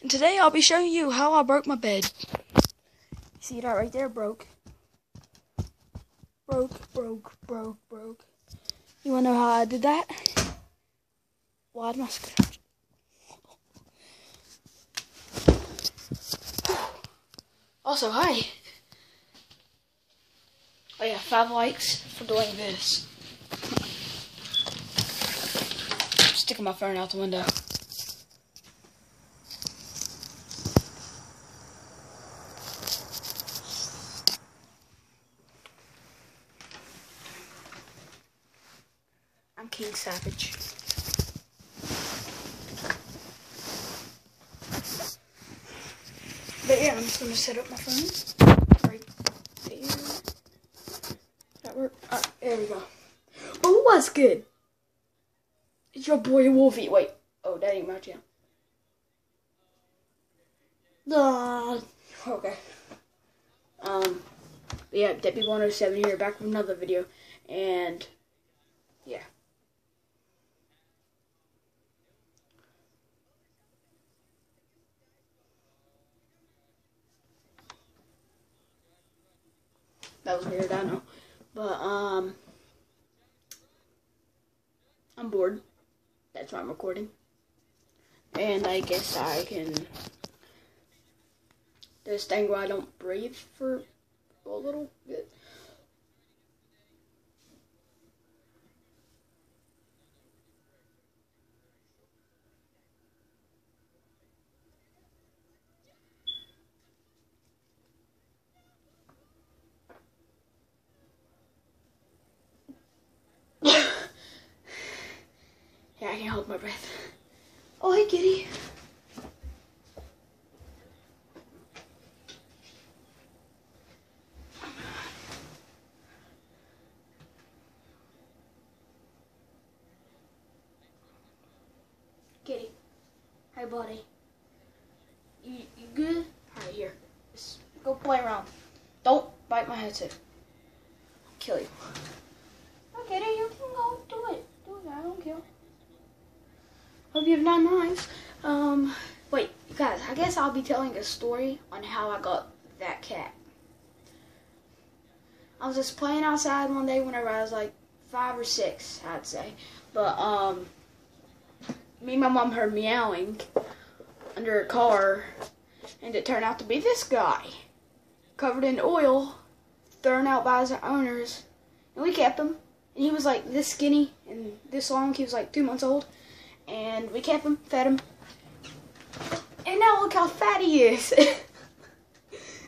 And today I'll be showing you how I broke my bed. See that right there? Broke. Broke, broke, broke, broke. You wanna know how I did that? Why my scratch? Also, hi. Oh yeah, five likes for doing this. Sticking my phone out the window. But yeah, I'm just gonna set up my phone right there. That work? Uh, there we go. Oh, what's good? It's your boy Wolfie. Wait. Oh, that ain't my channel. Uh, okay. Um, yeah, Depie 107 here, back with another video. And, yeah. That was weird, I know. But, um, I'm bored. That's why I'm recording. And I guess I can this thing where I don't breathe for a little bit. Can hold my breath. Oh, hey, kitty. Kitty. Hey, buddy. You, you good? Alright, here. Just go play around. Don't bite my head headset. I'll kill you. Okay, then you can go do it. Do it. I don't care. Hope you have nine lives. Um, wait, guys, I guess I'll be telling a story on how I got that cat. I was just playing outside one day whenever I was like five or six, I'd say. But, um, me and my mom heard meowing under a car, and it turned out to be this guy, covered in oil, thrown out by his owners, and we kept him. And he was like this skinny and this long. He was like two months old and we kept him, fed him, and now look how fat he is.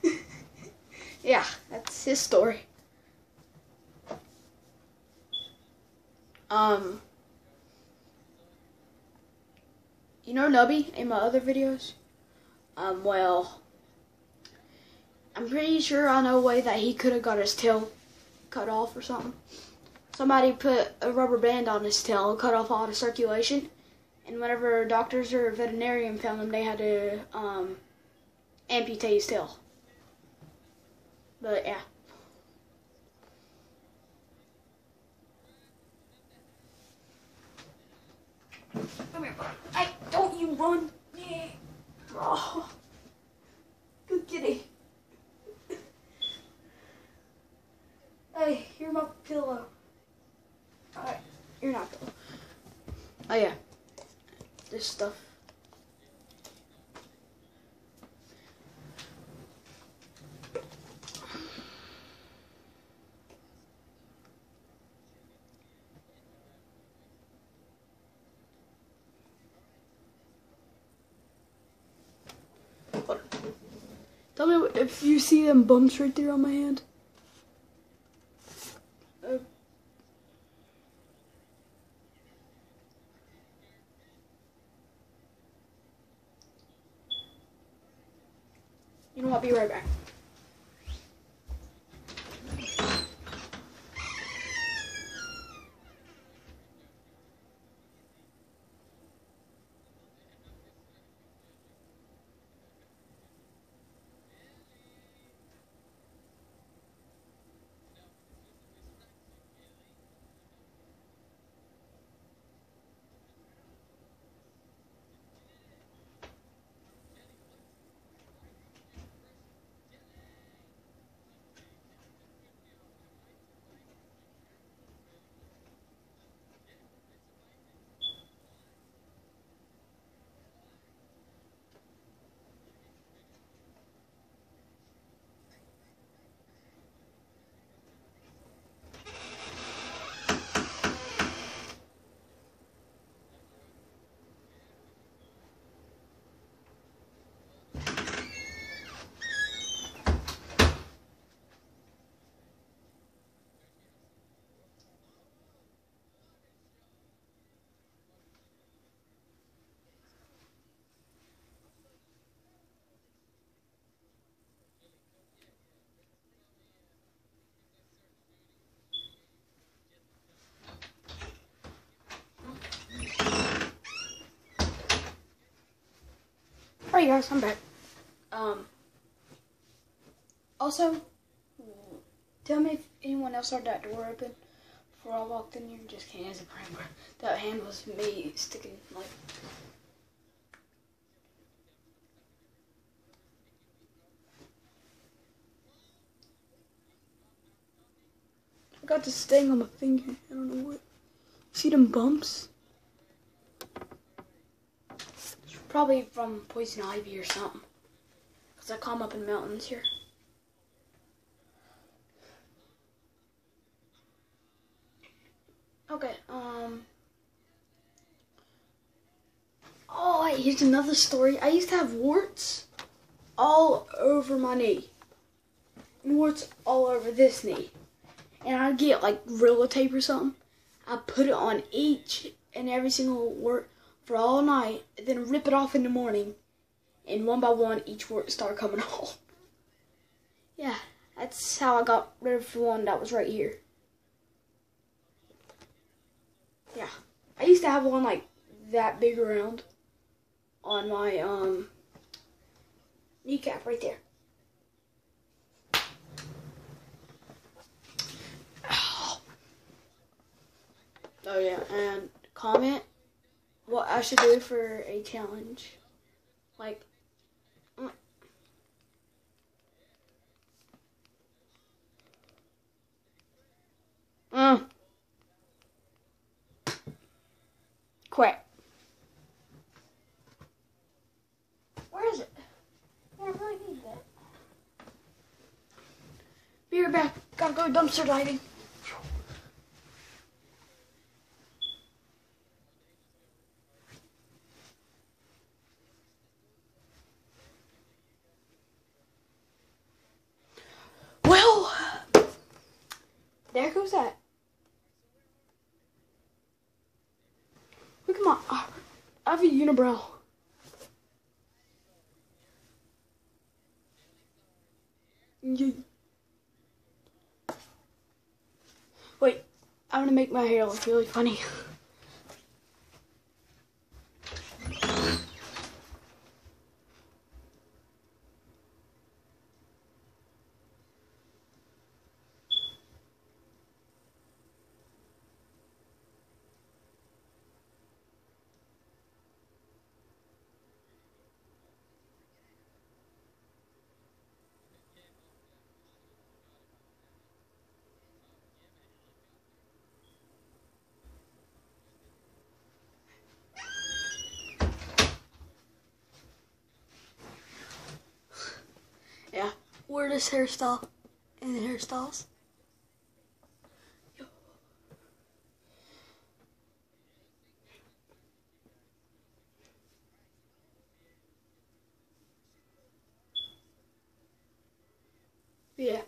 yeah, that's his story. Um, you know Nubby in my other videos? Um, well, I'm pretty sure I know a way that he could have got his tail cut off or something. Somebody put a rubber band on his tail and cut off all the circulation. And whenever doctors or veterinarian found him, they had to um, amputate his tail. But yeah. Come here, bud. Hey, don't you run. Yeah. Oh. Good kitty. hey, you're my pillow. Alright, you're not pillow. Oh yeah this stuff. Tell me if you see them bumps right there on my hand. You know, I'll be right back. Alright guys, I'm back. Um also tell me if anyone else heard that door open before I walked in here. Just kidding, it's a prank. That hand was me sticking like I got this sting on my finger. I don't know what. See them bumps? It's probably from poison ivy or something. Because I come up in the mountains here. Okay, um. Oh, wait, here's another story. I used to have warts all over my knee. Warts all over this knee and I'd get like Gorilla tape or something. I'd put it on each and every single wart for all night, and then rip it off in the morning, and one by one each wart start coming off. Yeah, that's how I got rid of the one that was right here. Yeah, I used to have one like that big around on my um kneecap right there. Oh yeah, and comment what I should do for a challenge. Like mm. Quit. Where is it? Yeah, I really need that. Be right back. Gotta go dumpster diving. Well, goes that. Look at my, uh, I have a unibrow. Wait, I'm gonna make my hair look really funny. Yeah, weirdest hairstyle in the hairstyles. Yeah.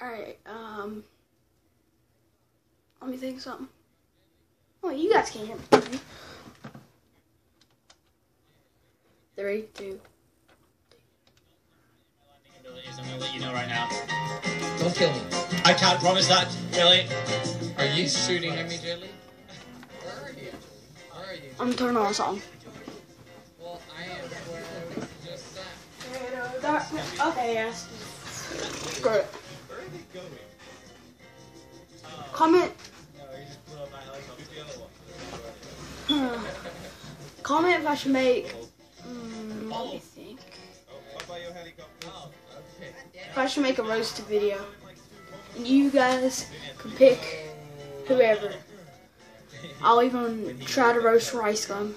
Alright, um let me think something. Oh, you guys can hear me. Three, two. Abilities. I'm gonna let you know right now. Don't kill me. I can't promise that, Jelly. Are you shooting at me, Jelly? Where are you? Where are you? I'm turning on a song. Well, I am where I was just at. Okay, yes. Screw it. Where are they going? Comment No, he just blew up my helicopter. Who's the other one? hmm, comment if I should make I should make a roasted video. And you guys can pick whoever. I'll even try to roast Rice Gum.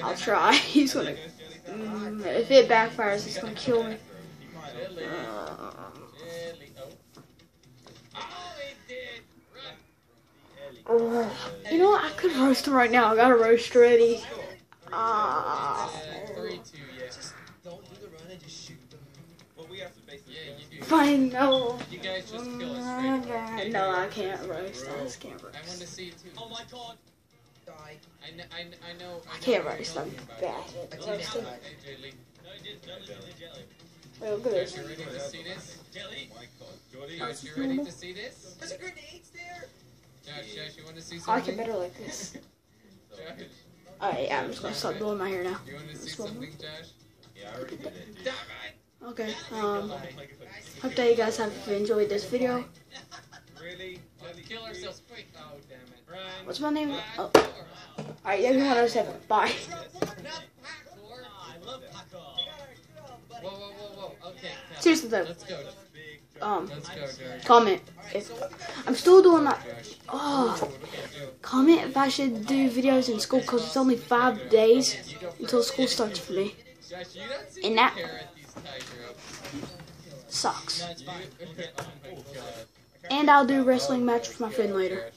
I'll try. He's gonna mm, if it backfires he's gonna kill me. Uh. You know what? I could roast him right now. I got a roast ready. Uh, Yeah, you do. Fine, no. You guys just kill us straight oh away. okay? No, I can't roast. I just can't roast. I want to see it too. Oh my god! Die. I know, I, kn- I know. I know can't what you're roast. I'm bad at I can't roasting. Jelly. No, he did. No, he did Jelly. Wait, look at Josh, this. you ready to see this? Jelly! Oh my god. Jordy. Josh, you ready to see this? There's a grenades there. Josh, Josh, you want to see something? I can better like this. Josh, Alright, yeah, I'm just gonna stop blowing my hair now. You want to see something, Josh? Yeah, I already did it. Okay, um, hope that you guys have enjoyed this video. What's my name? Oh, Kill her. alright, everyone else have. Bye. Seriously though, um, comment. If, I'm still doing that. Oh, comment if I should do videos in school because it's only five days until school starts for me. You And that- God. And I'll do wrestling match with my friend later.